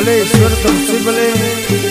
भले ईश्वर तुम तुमसे भले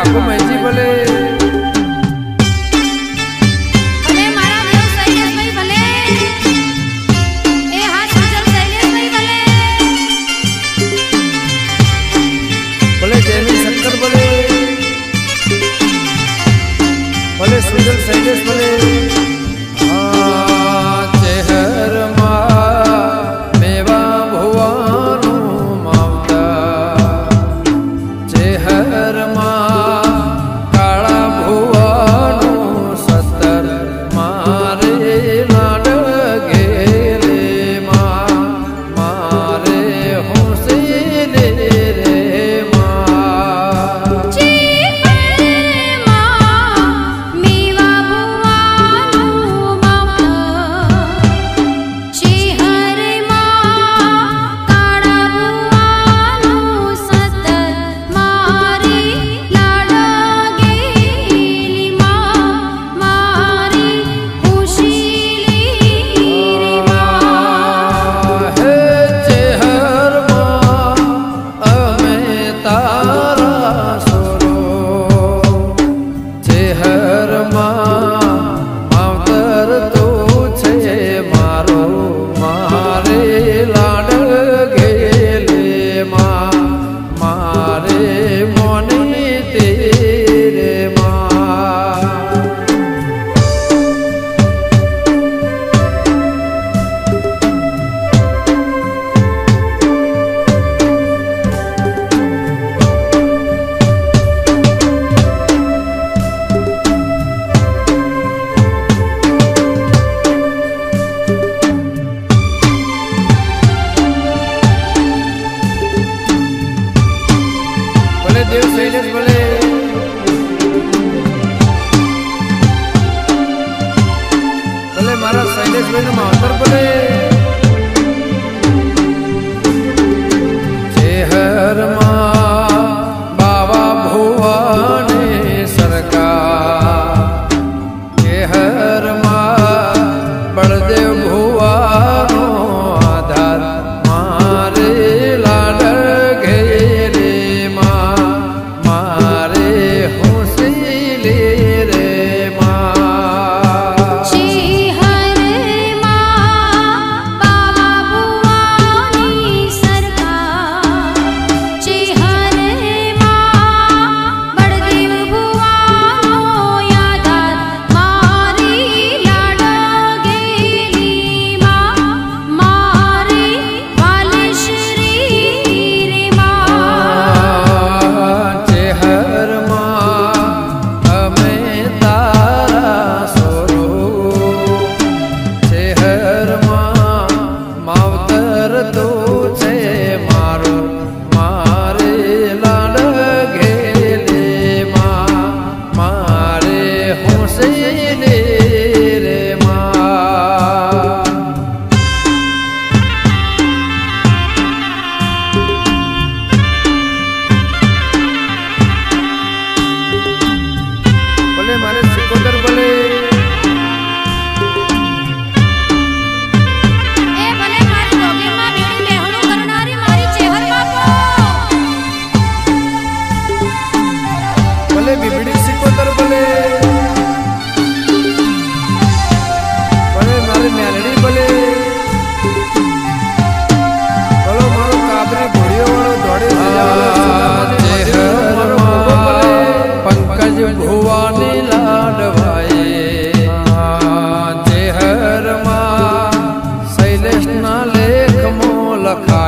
રાખો મહેજી ભલે मेवा चेहर मा भुवानी लाडवाए ुवाी लाल भाष्ण लो ल